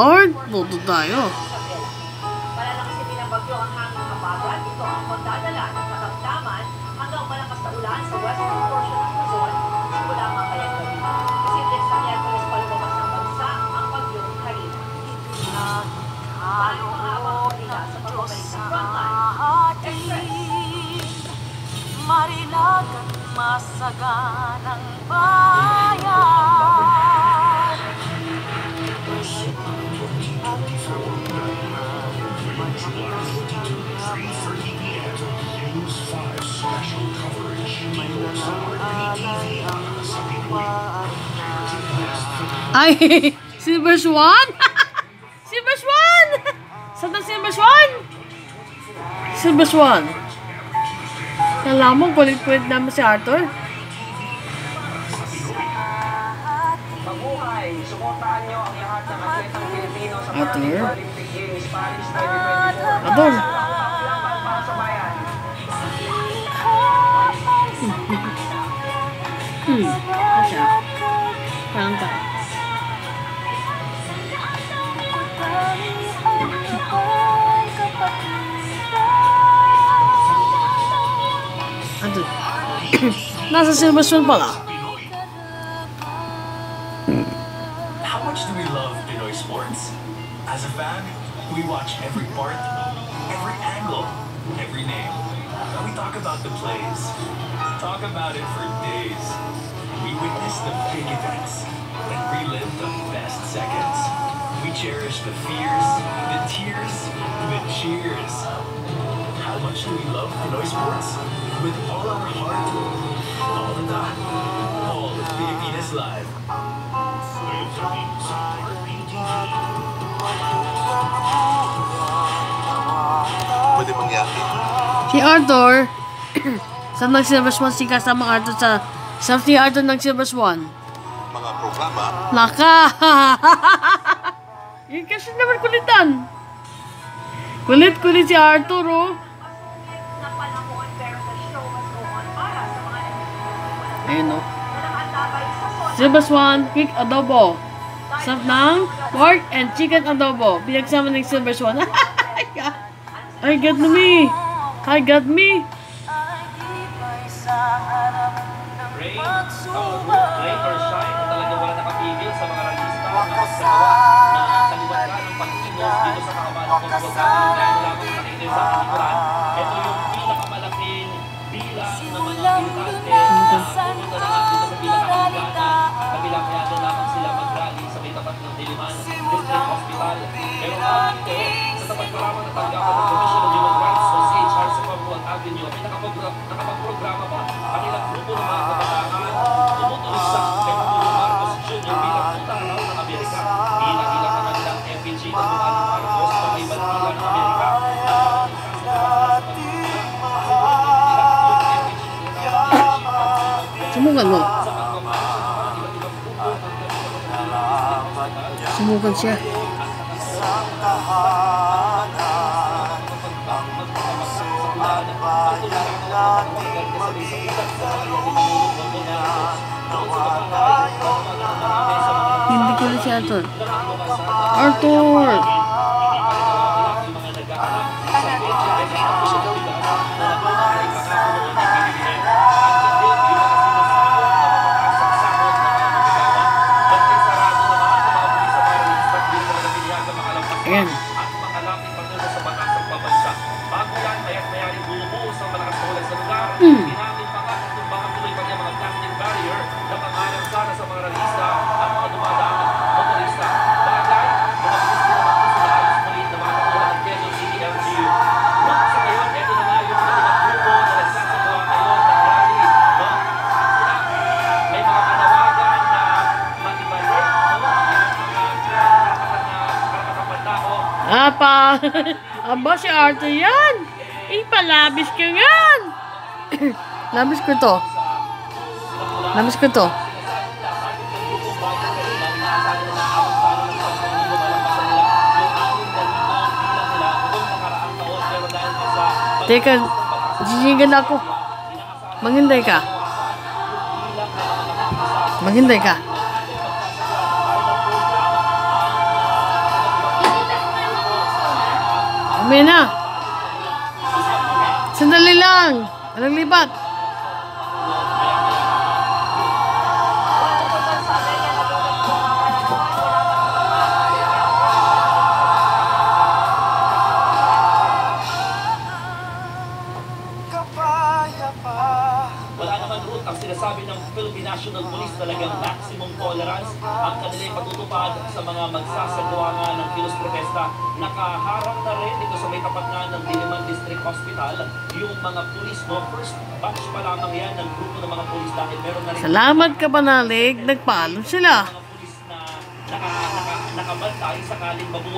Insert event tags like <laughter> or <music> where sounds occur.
Lord, boto tayo. Malalakas din ng bagyo ang hangin kapagat. Ito ang magdadala ng katamtaman hanggang malakas na ulan sa western portion ng Luzon simula mamayang gabi. Posibleng sa Miyerkules pa lumabas ng bansa ang bagyong Karina. Paano ang abang nila sa pagbabalik ng frontline? Express. Masaganang bayan Ay, <laughs> Silver Swan? <laughs> Silver Swan! Saan ang Silver Swan? Silver Swan. Kala mo, kulit-kulit naman si Arthur. Sa bayan. Hmm, ano siya? Parang pa. Adol. Nasa Silver Swan pala. How much do we love Pinoy sports? As a fan, we watch every part, every angle, every name. We talk about the plays. Talk about it for days. We witness the big events and relive the best seconds. We cherish the fears, the tears, the cheers. How much do we love Pinoy sports? With all our heart, all the time, all of Pilipinas Live. Pwede mangyari. Si Arthur, <clears throat> sa ng Silver Swan si kasama Arthur sa sa si Arthur ng Silver Swan. Mga programa, Naka! <laughs> Yun kasi naman kulitan. Kulit-kulit si Arthur, oh. na panahon pero the show must go on para sa mga nagtitinda. Ayun, oh. Na nakatabay sa social Silver Swan, quick adobo. Sarap ng pork and chicken adobo. Pinagsama ng Silver Swan. I got me. I got me. Rain, uh, rain or shine, na talaga wala nakapigil sa mga ralista na na ka ng pagkilos dito sa kahabaan ng Congo dahil lamang sa kanila sa pinikuran. Ito yung pinakamalaking bilang ng mga militante na pumunta na Sumugan mo. Sumugan siya. Hindi ko si Arthur. Arthur! Apa! <laughs> Aba, si Arthur yan! Eh, palabis ka yan! <coughs> Labis ko to. Labis ko to. Teka, sisigan ako. Maghintay ka. Maghintay ka. May na. Sandali lang. Walang libat. Philippine National Police talagang maximum tolerance ang kanilang pagtutupad sa mga magsasagawa nga ng kilos protesta. Nakaharap na rin dito sa may tapat nga ng Diliman District Hospital yung mga pulis, no? First batch pa lamang yan ng grupo ng mga pulis dahil meron na rin Salamat ka banalig. Nagpaalam sila. mga pulis na naka, naka, nakabantay sakaling mabuwag